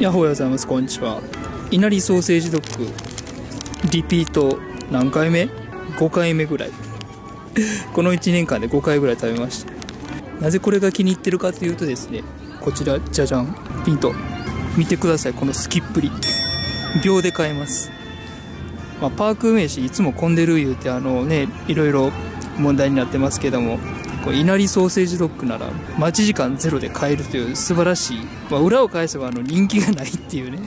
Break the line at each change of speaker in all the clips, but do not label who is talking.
やほうございます。こんにちは。いなりソーセージドッグ。リピート何回目 ?5 回目ぐらい。この1年間で5回ぐらい食べました。なぜこれが気に入ってるかというとですねこちらじゃじゃん。ピント見てください。このスキップリ。秒で買えます。まあ、パーク名詞いつも混んでる言うてあのねいろいろ問題になってますけども。いなりソーセージドッグなら待ち時間ゼロで買えるという素晴らしい、まあ、裏を返せばあの人気がないっていうね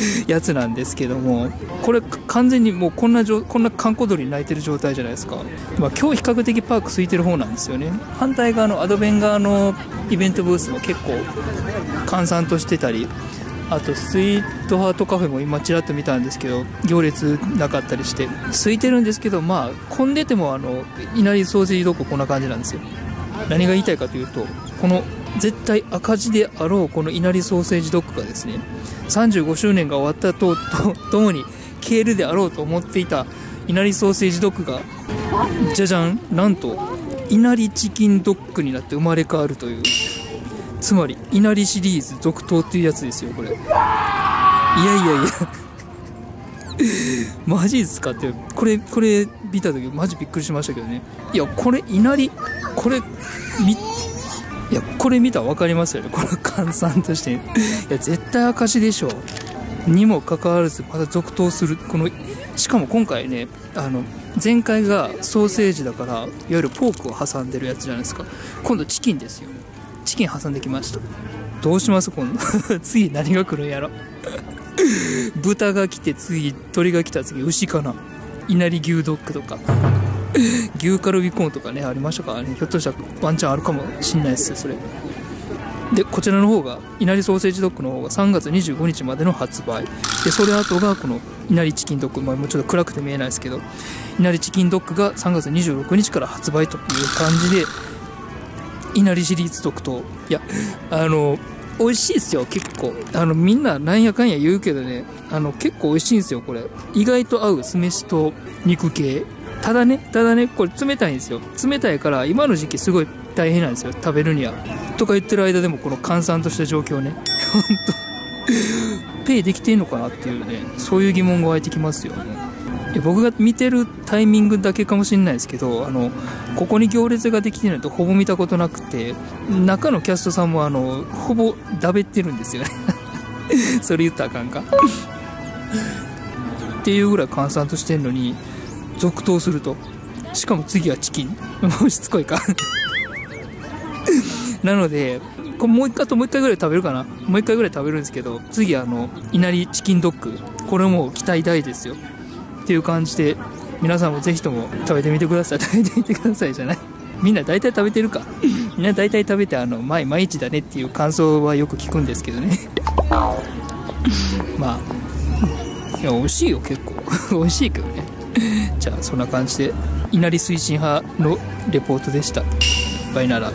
やつなんですけどもこれ完全にもうこんなこんな観光鳥に泣いてる状態じゃないですか、まあ、今日比較的パーク空いてる方なんですよね。反対側のアドベン側のイベントブースも結構閑散としてたりあとスイートハートカフェも今ちらっと見たんですけど行列なかったりして空いてるんですけどまあ混んでてもあのいなりソーセージドッグこんな感じなんですよ。何が言いたいかというとこの絶対赤字であろうこのいなりソーセージドッグがですね。35周年が終わったととともに消えるであろうと思っていたいなりソーセージドッグがじゃじゃん。なんといなりチキンドッグになって生まれ変わるという。つまり稲荷シリーズ続投っていうやつですよこれ。いやいやいや。マジっすかって。これこれ見た時マジびっくりしましたけどね。いやこれ稲荷これみいやこれ見たら分かりますよね。この換算として。いや絶対赤字でしょ。にもかかわらずまた続投する。このしかも今回ねあの前回がソーセージだからいわゆるポークを挟んでるやつじゃないですか。今度チキンですよ。チキン挟んできました。どうします今度？次何が来るんやろ？豚が来て次鳥が来た次牛かな？いなり牛ドッグとか。牛カルビコーンとかねありましたか？らねひょっとしたらワンチャンあるかもしんないですよそれ。でこちらの方がいなりソーセージドッグの方が3月25日までの発売。でそれ後がこのいなりチキンドッグ、まあ、もうちょっと暗くて見えないですけどいなりチキンドッグが3月26日から発売という感じでいなりシリーズ特等。いやあの美味しいですよ結構。あのみんななんやかんや言うけどねあの結構美味しいんですよこれ。意外と合う酢飯と肉系。ただねただねこれ冷たいんですよ。冷たいから今の時期すごい大変なんですよ食べるには。とか言ってる間でもこの閑散とした状況ね。本当。ペイできてんのかなっていうねそういう疑問が湧いてきますよね。僕が見てるタイミングだけかもしれないですけどあのここに行列ができてないとほぼ見たことなくて中のキャストさんもあのほぼだべってるんですよね。それ言ったらあかんか。っていうぐらい閑散としてんのに続投すると。しかも次はチキン。もうしつこいか。なのでこれもう一回ともう一回ぐらい食べるかな。もう一回ぐらい食べるんですけど次あのいなりチキンドッグ。これも期待大ですよ。っていう感じで皆さんもぜひとも食べてみてください。食べてみてくださいじゃない。みんな大体食べてるか。みんな大体食べてあの毎毎日だねっていう感想はよく聞くんですけどね。まあいや美味しいよ結構。美味しいけどね。じゃあそんな感じで稲荷推進派のレポートでした。バイなら。